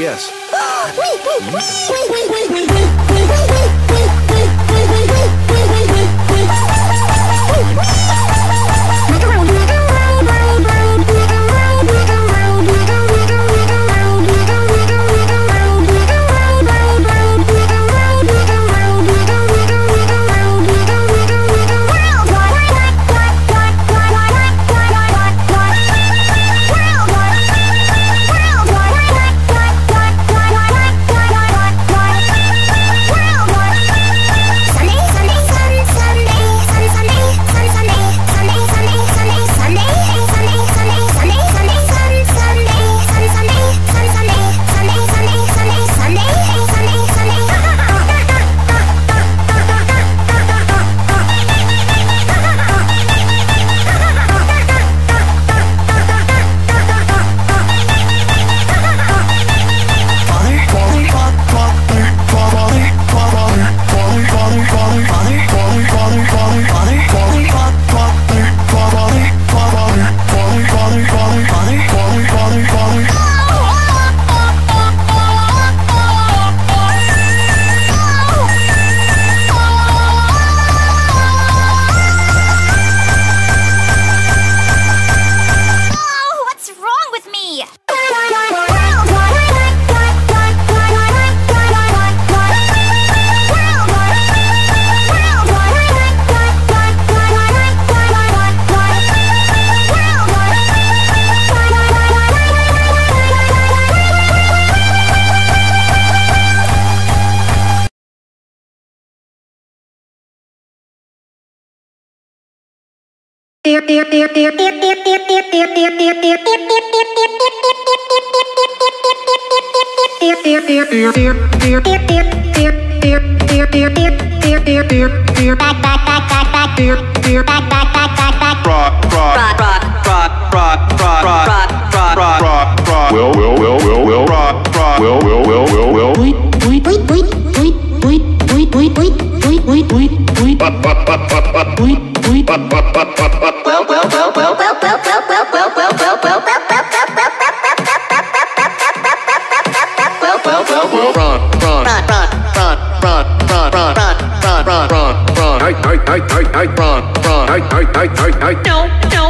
CBS. Will, no, no.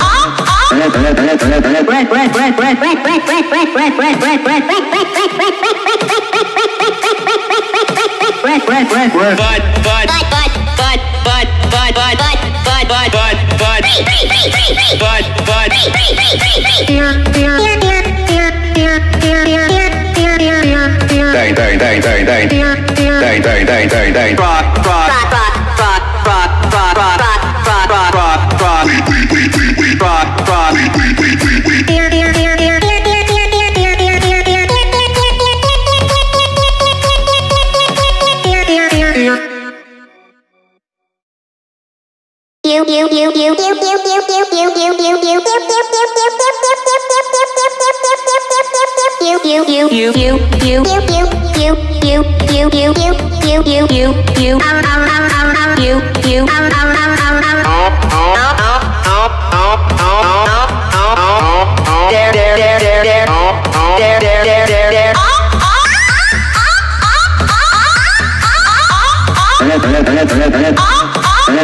Oh! Dang, dang, dang, dang, dang. Rock, rock, rock, rock, rock, rock, rock, rock. Oh!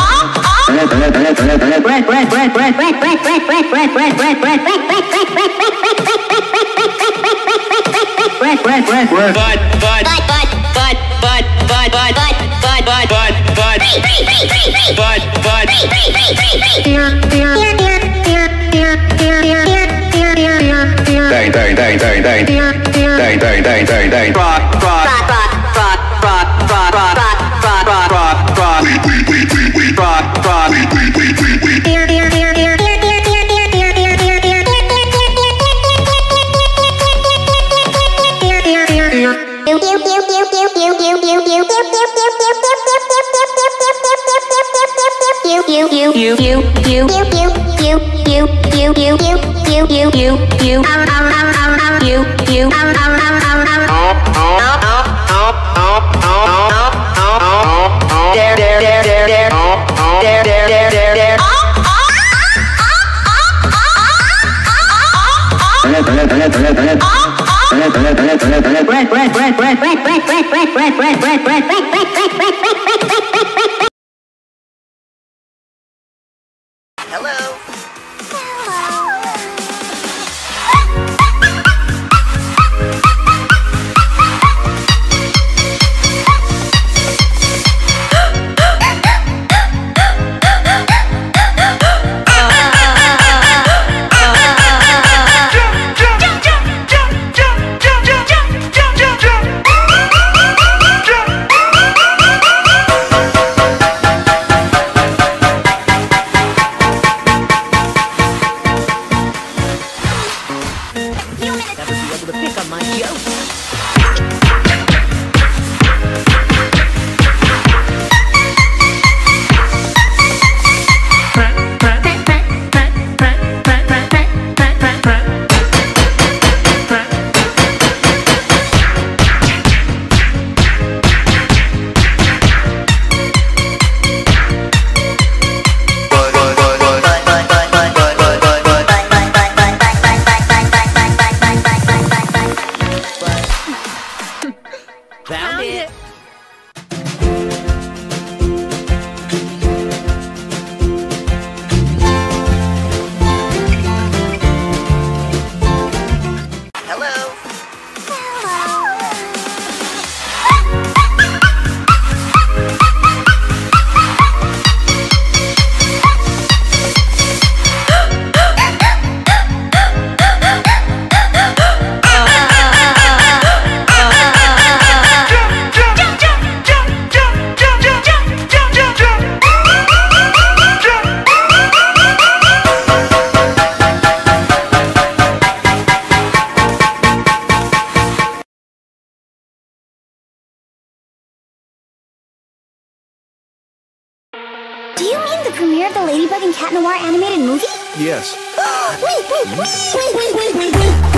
Oh! Dang, dang, dang, dang, dang. Dang, dang, dang, dang, dang. Rock, rock. You, you, you, you, you, you, you, you, you, you, you, you, you, you, you, you, um, um, um, um, um, you, you, um, um, um, um, um. There, there, there, there, there. There, there, there, there, there. Hello. My joke. Cat Noir animated movie? Yes.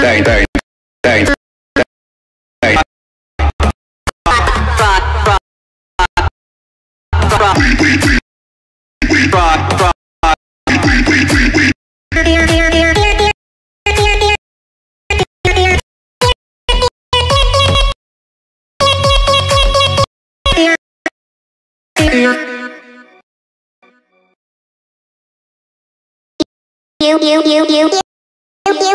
Dang, dang, dang, dang. You, you, you, you.